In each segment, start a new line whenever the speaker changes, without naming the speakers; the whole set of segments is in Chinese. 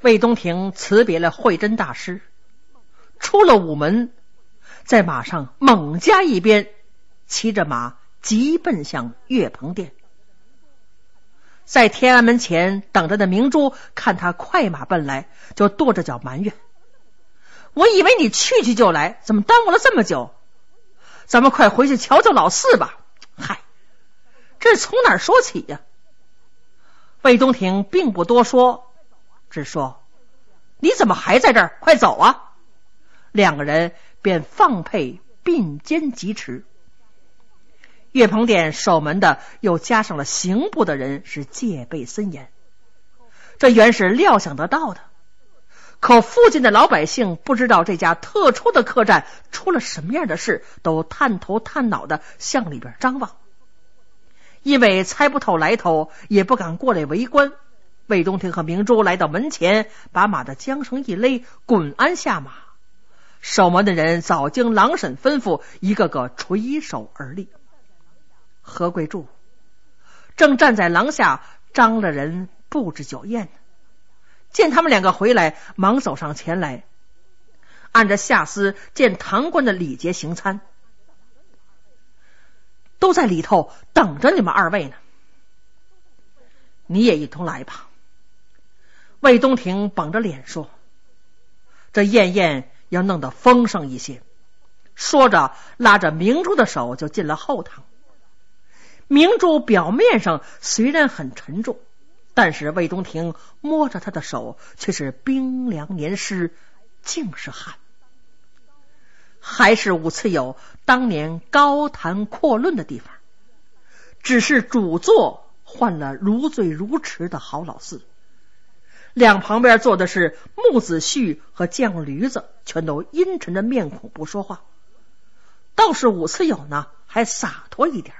魏东亭辞别了慧真大师，出了午门，在马上猛加一鞭，骑着马急奔向岳鹏殿。在天安门前等着的明珠看他快马奔来，就跺着脚埋怨：“我以为你去去就来，怎么耽误了这么久？咱们快回去瞧瞧老四吧！”嗨，这是从哪儿说起呀？魏东亭并不多说。只说：“你怎么还在这儿？快走啊！”两个人便放配并肩疾驰。岳鹏殿守门的又加上了刑部的人，是戒备森严。这原是料想得到的，可附近的老百姓不知道这家特殊的客栈出了什么样的事，都探头探脑的向里边张望，因为猜不透来头，也不敢过来围观。魏东亭和明珠来到门前，把马的缰绳一勒，滚鞍下马。守门的人早经郎婶吩咐，一个个垂手而立。何贵柱正站在廊下张了人布置酒宴呢，见他们两个回来，忙走上前来，按着下司见堂官的礼节行餐，都在里头等着你们二位呢。你也一同来吧。魏东亭绷着脸说：“这宴宴要弄得丰盛一些。”说着，拉着明珠的手就进了后堂。明珠表面上虽然很沉重，但是魏东亭摸着他的手却是冰凉黏湿，尽是汗。还是五次友当年高谈阔论的地方，只是主座换了如醉如痴的郝老四。两旁边坐的是木子旭和犟驴子，全都阴沉着面孔不说话。倒是武次友呢，还洒脱一点。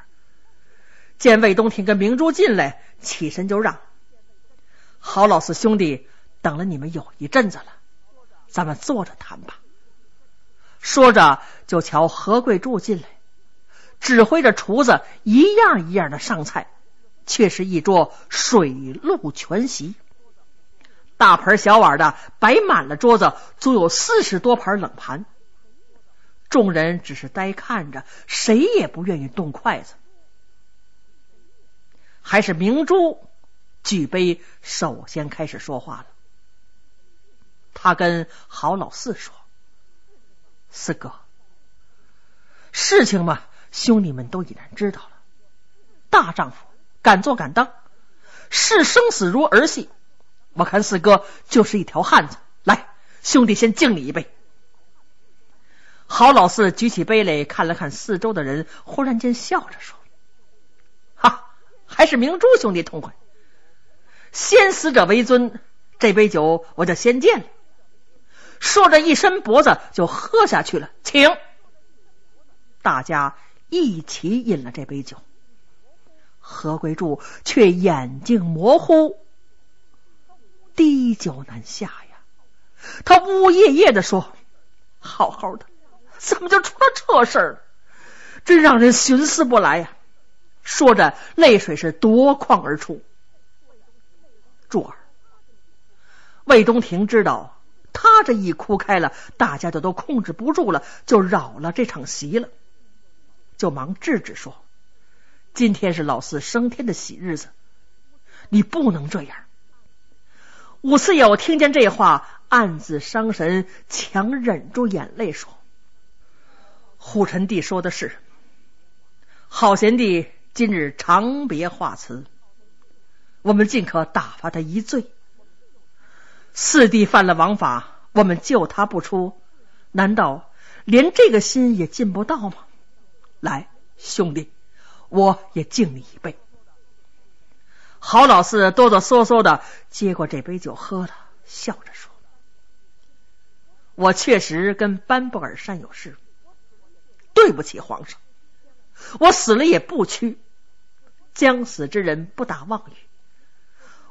见魏东亭跟明珠进来，起身就让：“郝老四兄弟等了你们有一阵子了，咱们坐着谈吧。”说着就瞧何贵柱进来，指挥着厨子一样一样的上菜，却是一桌水陆全席。大盆小碗的摆满了桌子，足有四十多盘冷盘。众人只是呆看着，谁也不愿意动筷子。还是明珠举杯，首先开始说话了。他跟郝老四说：“四哥，事情嘛，兄弟们都已然知道了。大丈夫敢做敢当，视生死如儿戏。”我看四哥就是一条汉子，来，兄弟先敬你一杯。郝老四举起杯来看了看四周的人，忽然间笑着说：“哈，还是明珠兄弟痛快。先死者为尊，这杯酒我就先敬了。”说着，一伸脖子就喝下去了。请大家一起饮了这杯酒。何贵柱却眼睛模糊。滴酒难下呀！他呜呜咽咽的说：“好好的，怎么就出了这事儿？真让人寻思不来呀！”说着，泪水是夺眶而出。柱儿，魏东亭知道他这一哭开了，大家就都控制不住了，就扰了这场席了，就忙制止说：“今天是老四升天的喜日子，你不能这样。”武四友听见这话，暗自伤神，强忍住眼泪说：“护臣弟说的是，好贤弟今日长别话辞，我们尽可打发他一醉。四弟犯了王法，我们救他不出，难道连这个心也尽不到吗？来，兄弟，我也敬你一杯。”郝老四哆哆嗦嗦的接过这杯酒喝了，笑着说：“我确实跟班布尔善有事，对不起皇上，我死了也不屈。将死之人不打妄语，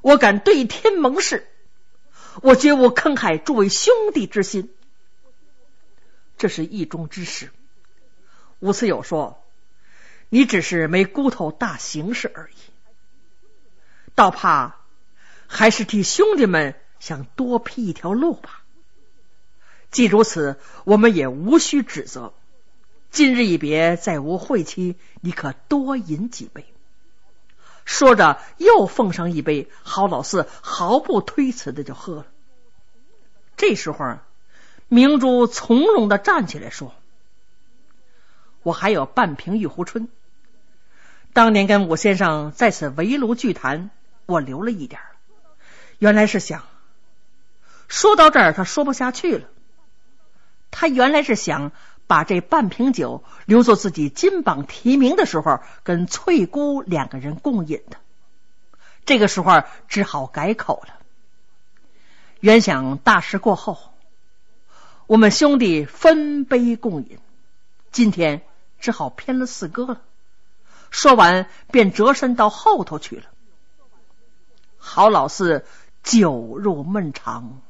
我敢对天盟誓，我绝无坑害诸位兄弟之心。这是意中之事。”吴思友说：“你只是没估头大形势而已。”倒怕还是替兄弟们想多辟一条路吧。既如此，我们也无需指责。今日一别，再无会期，你可多饮几杯。说着，又奉上一杯。郝老四毫不推辞的就喝了。这时候，明珠从容的站起来说：“我还有半瓶玉壶春，当年跟武先生在此围炉聚谈，我留了一点原来是想……说到这儿，他说不下去了。他原来是想。”把这半瓶酒留作自己金榜题名的时候，跟翠姑两个人共饮的。这个时候只好改口了。原想大事过后，我们兄弟分杯共饮，今天只好偏了四哥了。说完，便折身到后头去了。郝老四酒入闷肠，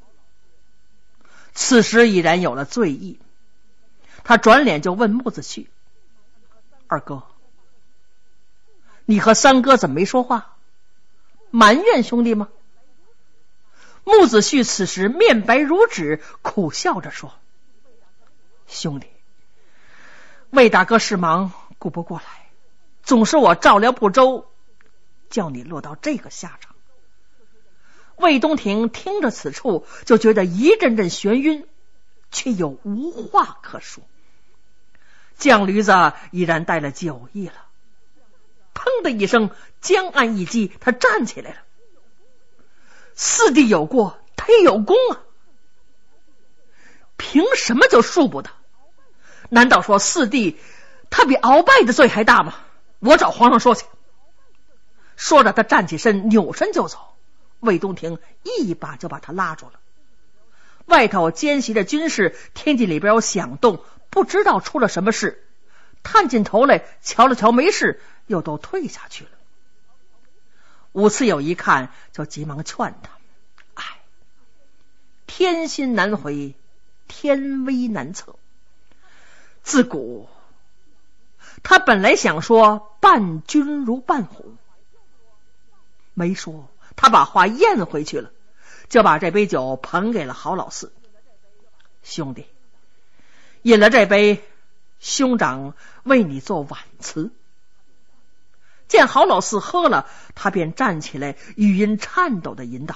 此时已然有了醉意。他转脸就问木子旭：“二哥，你和三哥怎么没说话？埋怨兄弟吗？”木子旭此时面白如纸，苦笑着说：“兄弟，魏大哥事忙顾不过来，总是我照料不周，叫你落到这个下场。”魏东亭听着此处，就觉得一阵阵眩晕，却又无话可说。犟驴子已然带了酒意了，砰的一声，江岸一击，他站起来了。四弟有过，他也有功啊，凭什么就恕不得？难道说四弟他比鳌拜的罪还大吗？我找皇上说去。说着，他站起身，扭身就走。魏东亭一把就把他拉住了。外头奸袭的军士听见里边有响动。不知道出了什么事，探进头来瞧了瞧，没事，又都退下去了。武次友一看，就急忙劝他：“哎，天心难回，天威难测。自古他本来想说‘伴君如伴虎’，没说，他把话咽回去了，就把这杯酒捧给了郝老四兄弟。”饮了这杯，兄长为你做挽词。见郝老四喝了，他便站起来，语音颤抖的引导：“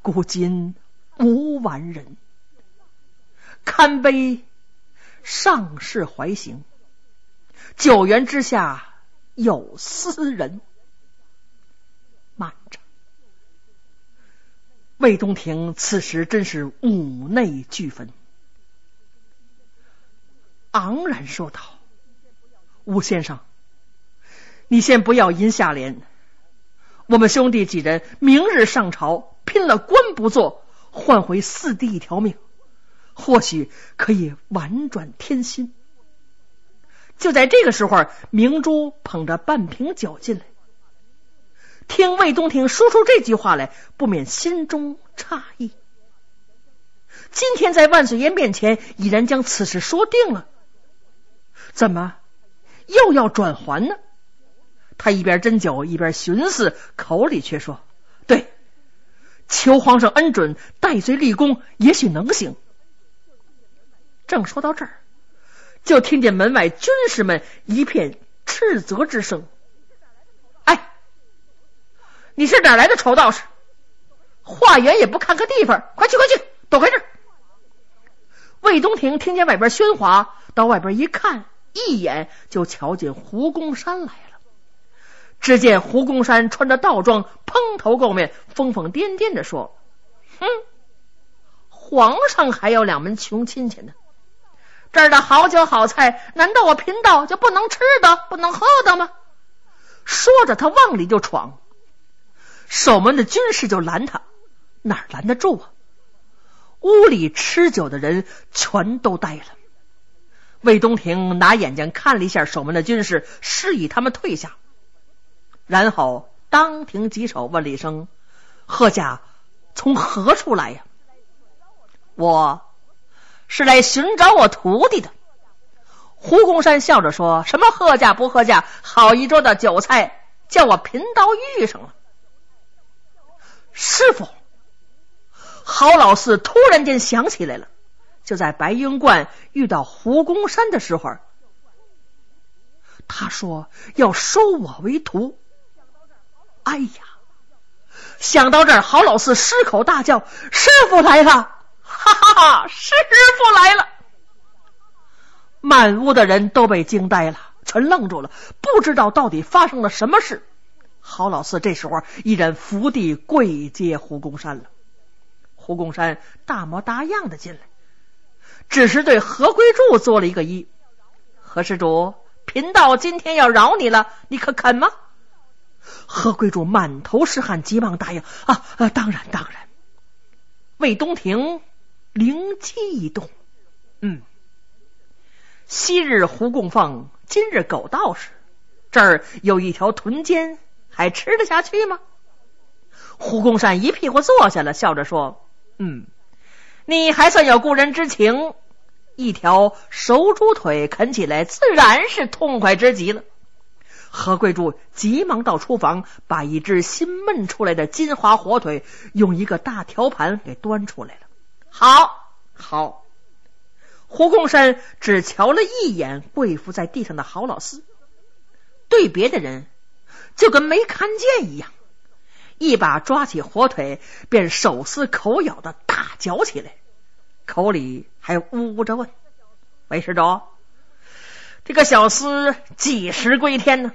古今无完人，堪悲上世怀行。九原之下有斯人。”慢着，魏东亭此时真是五内俱焚。昂然说道：“吴先生，你先不要吟下联。我们兄弟几人明日上朝，拼了官不做，换回四弟一条命，或许可以婉转天心。”就在这个时候，明珠捧着半瓶酒进来，听魏东亭说出这句话来，不免心中诧异。今天在万岁爷面前，已然将此事说定了。怎么又要转还呢？他一边斟酒一边寻思，口里却说：“对，求皇上恩准，戴罪立功，也许能行。”正说到这儿，就听见门外军士们一片斥责之声：“，你是哪来的丑道士？化缘也不看个地方，快去快去，躲开这儿！”魏东亭听见外边喧哗，到外边一看。一眼就瞧见胡公山来了。只见胡公山穿着道装，蓬头垢面，疯疯癫癫的说：“哼，皇上还有两门穷亲戚呢。这儿的好酒好菜，难道我贫道就不能吃的、不能喝的吗？”说着，他往里就闯，守门的军士就拦他，哪拦得住啊？屋里吃酒的人全都呆了。魏东亭拿眼睛看了一下守门的军士，示意他们退下，然后当庭稽首问了一声：“贺家从何处来呀？”“我是来寻找我徒弟的。”胡公山笑着说：“什么贺家不贺家？好一桌的酒菜，叫我贫道遇上了。”师傅！郝老四突然间想起来了，就在白云观遇到胡公山的时候，他说要收我为徒。哎呀！想到这儿，郝老四失口大叫：“师傅来了！”哈哈哈！师傅来了！满屋的人都被惊呆了，全愣住了，不知道到底发生了什么事。郝老四这时候依然伏地跪接胡公山了。胡公山大模大样的进来，只是对何贵柱做了一个揖：“何施主，贫道今天要饶你了，你可肯吗？”何贵柱满头是汗，急忙答应：“啊啊，当然当然。”魏东亭灵机一动：“嗯，昔日胡供奉，今日狗道士，这儿有一条臀尖，还吃得下去吗？”胡公山一屁股坐下了，笑着说：“嗯，你还算有故人之情，一条熟猪腿啃起来自然是痛快之极了。”何贵柱急忙到厨房，把一只新焖出来的金华火腿用一个大条盘给端出来了。好，好。胡公山只瞧了一眼跪伏在地上的郝老四，对别的人就跟没看见一样，一把抓起火腿，便手撕口咬的大嚼起来，口里还呜呜着问：“韦施主，这个小厮几时归天呢？”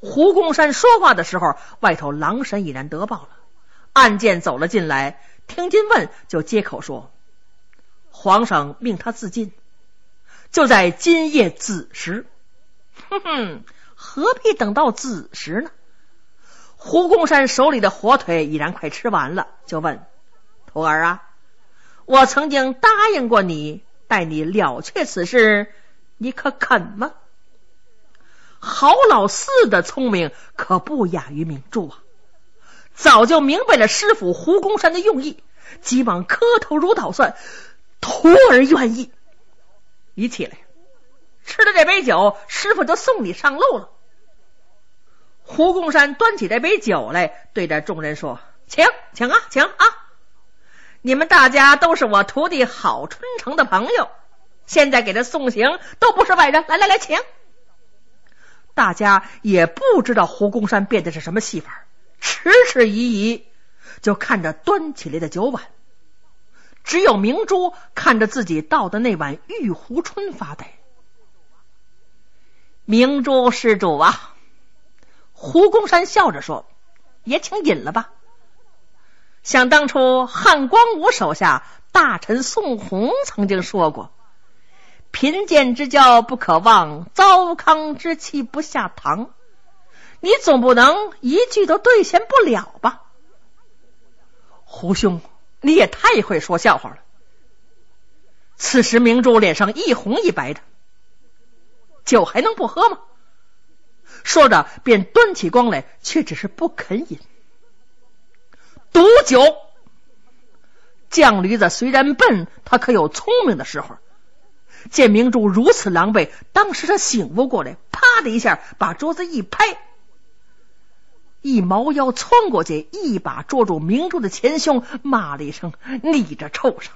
胡公山说话的时候，外头狼神已然得报了，暗箭走了进来，听金问，就接口说：“皇上命他自尽，就在今夜子时。”哼哼，何必等到子时呢？胡公山手里的火腿已然快吃完了，就问徒儿啊：“我曾经答应过你，带你了却此事，你可肯吗？”郝老四的聪明可不亚于明珠啊！早就明白了师傅胡公山的用意，急忙磕头如捣蒜：“徒儿愿意。”一起来，吃了这杯酒，师傅就送你上路了。胡公山端起这杯酒来，对着众人说：“请，请啊，请啊！你们大家都是我徒弟郝春城的朋友，现在给他送行，都不是外人。来来来，请。”大家也不知道胡公山变的是什么戏法，迟迟疑疑，就看着端起来的酒碗。只有明珠看着自己倒的那碗玉壶春发呆。明珠施主啊，胡公山笑着说：“也请饮了吧。想当初汉光武手下大臣宋弘曾经说过。”贫贱之交不可忘，糟糠之妻不下堂。你总不能一句都兑现不了吧？胡兄，你也太会说笑话了。此时明珠脸上一红一白的，酒还能不喝吗？说着便端起光来，却只是不肯饮。毒酒，犟驴子虽然笨，他可有聪明的时候。见明珠如此狼狈，当时他醒悟过来，啪的一下把桌子一拍，一猫腰窜过去，一把捉住明珠的前胸，骂了一声：“你这畜生！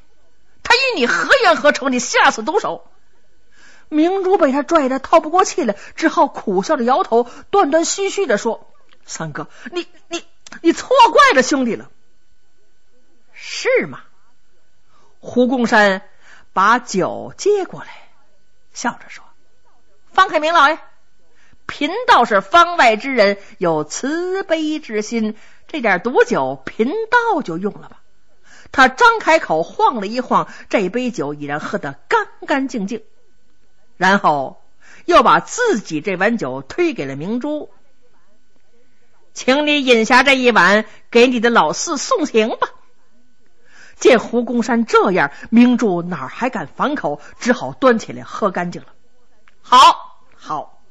他与你何冤何仇？你下此毒手！”明珠被他拽的透不过气来，只好苦笑着摇头，断断续续的说：“三哥，你你你错怪了兄弟了，是吗？”胡公山。把酒接过来，笑着说：“方凯明老爷，贫道是方外之人，有慈悲之心，这点毒酒，贫道就用了吧。”他张开口晃了一晃，这杯酒已然喝得干干净净，然后又把自己这碗酒推给了明珠，请你饮下这一碗，给你的老四送行吧。见胡公山这样，明珠哪还敢反口？只好端起来喝干净了。好好，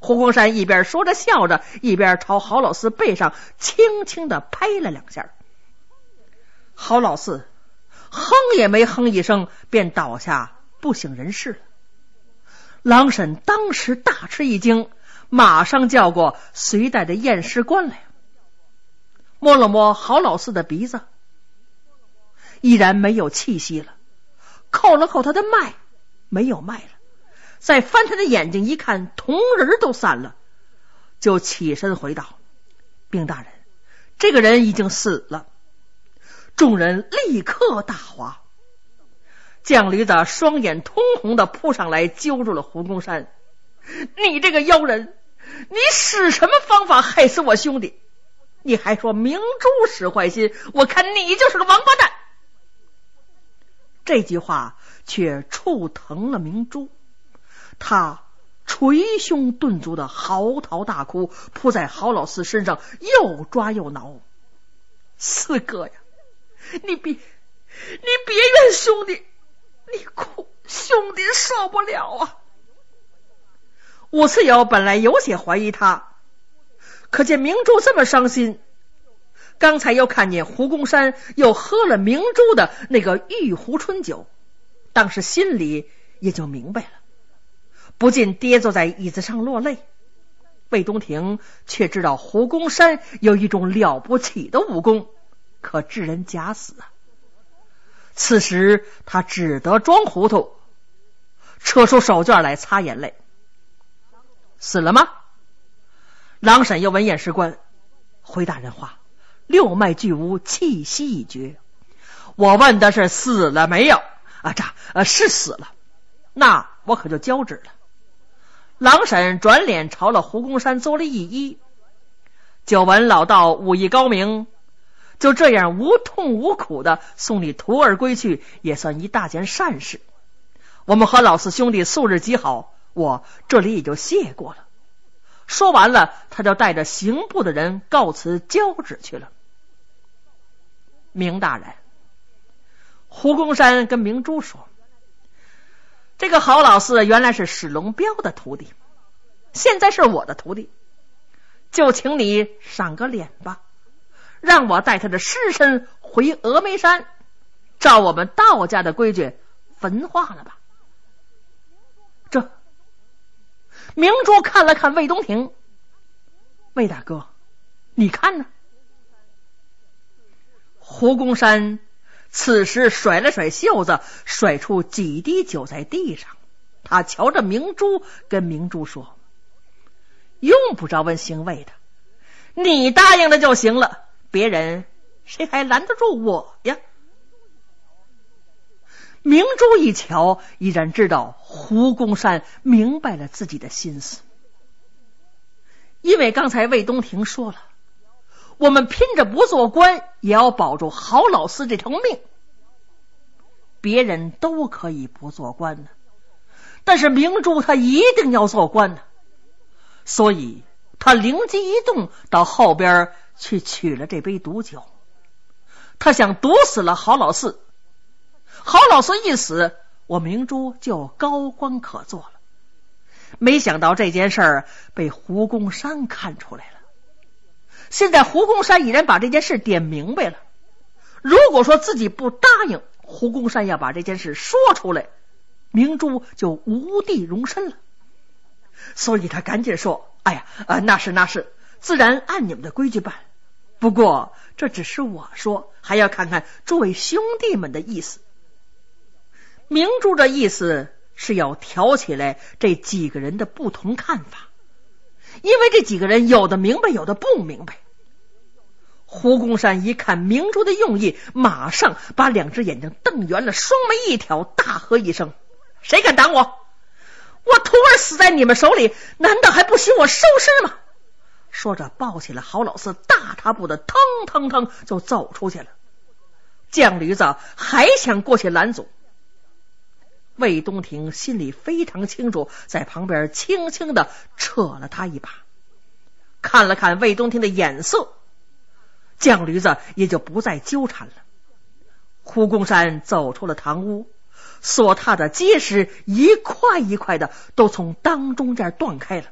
胡公山一边说着笑着，一边朝郝老四背上轻轻的拍了两下。郝老四哼也没哼一声，便倒下不省人事了。郎婶当时大吃一惊，马上叫过随带的验尸官来。摸了摸郝老四的鼻子，依然没有气息了。扣了扣他的脉，没有脉了。再翻他的眼睛一看，瞳仁都散了，就起身回道：“兵大人，这个人已经死了。”众人立刻大哗。犟驴子双眼通红的扑上来，揪住了胡公山：“你这个妖人，你使什么方法害死我兄弟？你还说明珠使坏心，我看你就是个王八蛋！”这句话却触疼了明珠，他捶胸顿足的嚎啕大哭，扑在郝老四身上，又抓又挠：“四哥呀，你别你别怨兄弟！”你哭，兄弟受不了啊！吴次友本来有些怀疑他，可见明珠这么伤心，刚才又看见胡公山又喝了明珠的那个玉壶春酒，当时心里也就明白了，不禁跌坐在椅子上落泪。魏东亭却知道胡公山有一种了不起的武功，可致人假死啊！此时他只得装糊涂，扯出手绢来擦眼泪。死了吗？郎婶又问验尸官：“回大人话，六脉俱无，气息已绝。我问的是死了没有？啊，这呃是死了。那我可就交旨了。”郎婶转脸朝了胡公山作了一揖：“久闻老道武艺高明。”就这样无痛无苦的送你徒儿归去，也算一大件善事。我们和老四兄弟素日极好，我这里也就谢过了。说完了，他就带着刑部的人告辞交旨去了。明大人，胡公山跟明珠说：“这个郝老四原来是史龙彪的徒弟，现在是我的徒弟，就请你赏个脸吧。”让我带他的尸身回峨眉山，照我们道家的规矩焚化了吧。这明珠看了看魏东亭，魏大哥，你看呢？胡公山此时甩了甩袖子，甩出几滴酒在地上。他瞧着明珠，跟明珠说：“用不着问姓魏的，你答应了就行了。”别人谁还拦得住我呀？明珠一瞧，已然知道胡公山明白了自己的心思，因为刚才魏东亭说了，我们拼着不做官，也要保住郝老四这条命。别人都可以不做官呢，但是明珠他一定要做官呢，所以他灵机一动，到后边。去取了这杯毒酒，他想毒死了郝老四。郝老四一死，我明珠就高官可做了。没想到这件事儿被胡公山看出来了。现在胡公山已然把这件事点明白了。如果说自己不答应，胡公山要把这件事说出来，明珠就无地容身了。所以他赶紧说：“哎呀，啊，那是那是，自然按你们的规矩办。”不过这只是我说，还要看看诸位兄弟们的意思。明珠的意思是要挑起来这几个人的不同看法，因为这几个人有的明白，有的不明白。胡公山一看明珠的用意，马上把两只眼睛瞪圆了，双眉一挑，大喝一声：“谁敢挡我？我徒儿死在你们手里，难道还不许我收尸吗？”说着，抱起了郝老四，大踏步的腾腾腾就走出去了。犟驴子还想过去拦阻，魏东亭心里非常清楚，在旁边轻轻的扯了他一把，看了看魏东亭的眼色，犟驴子也就不再纠缠了。胡公山走出了堂屋，所踏的结实一块一块的都从当中间断开了。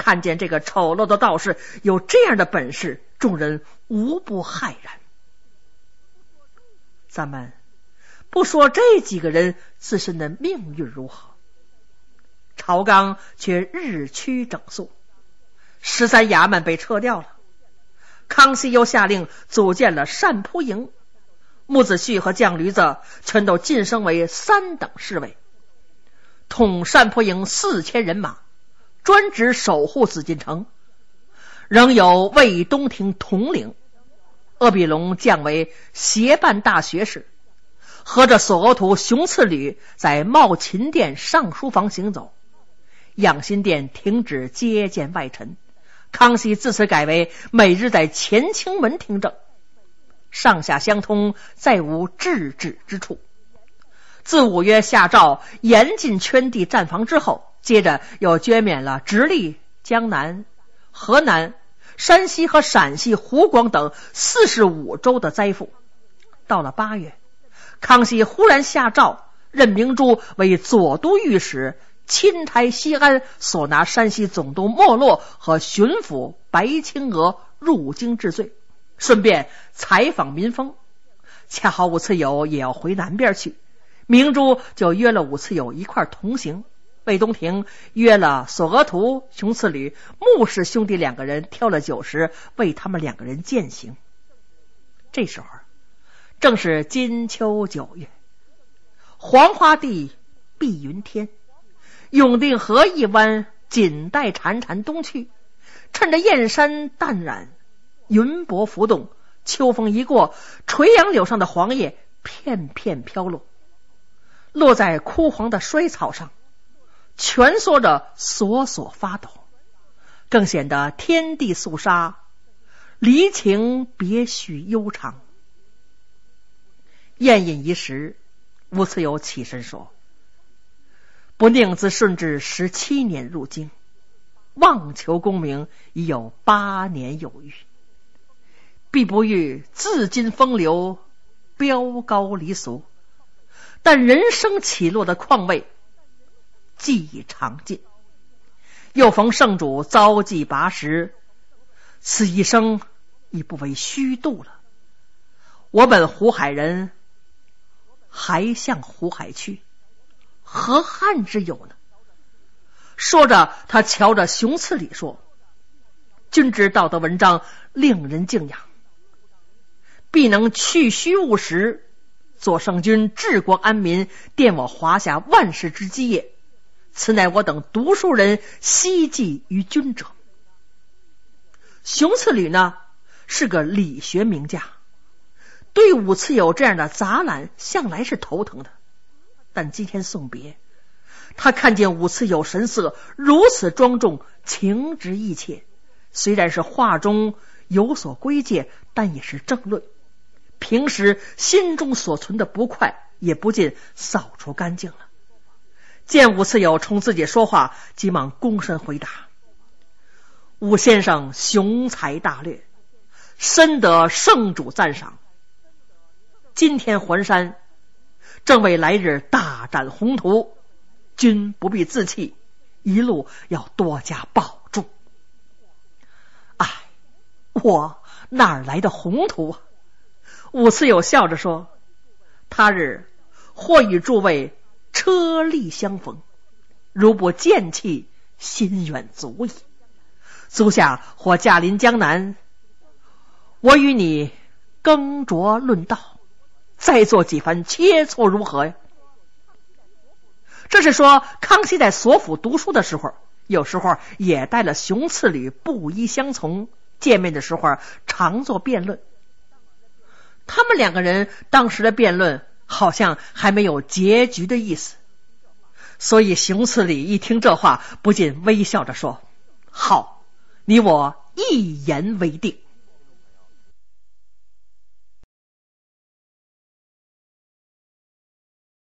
看见这个丑陋的道士有这样的本事，众人无不骇然。咱们不说这几个人自身的命运如何，朝纲却日趋整肃，十三衙门被撤掉了，康熙又下令组建了善扑营，木子旭和犟驴子全都晋升为三等侍卫，统善扑营四千人马，专职守护紫禁城。仍有魏东亭统领，鄂必龙降为协办大学士，和着索额图熊次履在茂勤殿上书房行走。养心殿停止接见外臣，康熙自此改为每日在乾清门听政，上下相通，再无制止之处。自五月下诏严禁圈地占房之后，接着又捐免了直隶、江南、河南。山西和陕西、湖广等四十五州的灾赋。到了八月，康熙忽然下诏任明珠为左都御史，钦差西安，所拿山西总督莫洛和巡抚白青娥入京治罪，顺便采访民风。恰好五次友也要回南边去，明珠就约了五次友一块同行。魏东亭约了索额图、熊次履、穆氏兄弟两个人，挑了酒食为他们两个人饯行。这时候正是金秋九月，黄花地碧云天，永定河一湾锦带潺潺东去。趁着燕山淡染，云薄浮动，秋风一过，垂杨柳上的黄叶片片飘落，落在枯黄的衰草上。蜷缩着索索发抖，更显得天地肃杀，离情别绪悠长。宴饮一时，吴次友起身说：“不宁自顺治十七年入京，望求功名已有八年有余，必不欲自今风流，标高离俗。但人生起落的况味。”记忆长尽，又逢圣主遭际拔时，此一生已不为虚度了。我本湖海人，还向湖海去，何憾之有呢？说着，他瞧着熊次礼说：“君之道德文章，令人敬仰，必能去虚务实，左圣君治国安民，奠我华夏万世之基业。”此乃我等读书人希冀于君者。熊次履呢是个理学名家，对五次友这样的杂览向来是头疼的。但今天送别，他看见五次友神色如此庄重，情直意切。虽然是话中有所归戒，但也是正论。平时心中所存的不快，也不禁扫除干净了。见武次友冲自己说话，急忙躬身回答：“武先生雄才大略，深得圣主赞赏。今天环山，正为来日大展宏图，君不必自弃，一路要多加保重。”哎，我哪来的宏图啊？武次友笑着说：“他日或与诸位。”车力相逢，如不见气，心远足矣。足下或驾临江南，我与你耕酌论道，再做几番切磋，如何呀？这是说，康熙在所府读书的时候，有时候也带了熊次履布衣相从，见面的时候常做辩论。他们两个人当时的辩论。好像还没有结局的意思，所以熊次礼一听这话，不禁微笑着说：“好，你我一言为定。”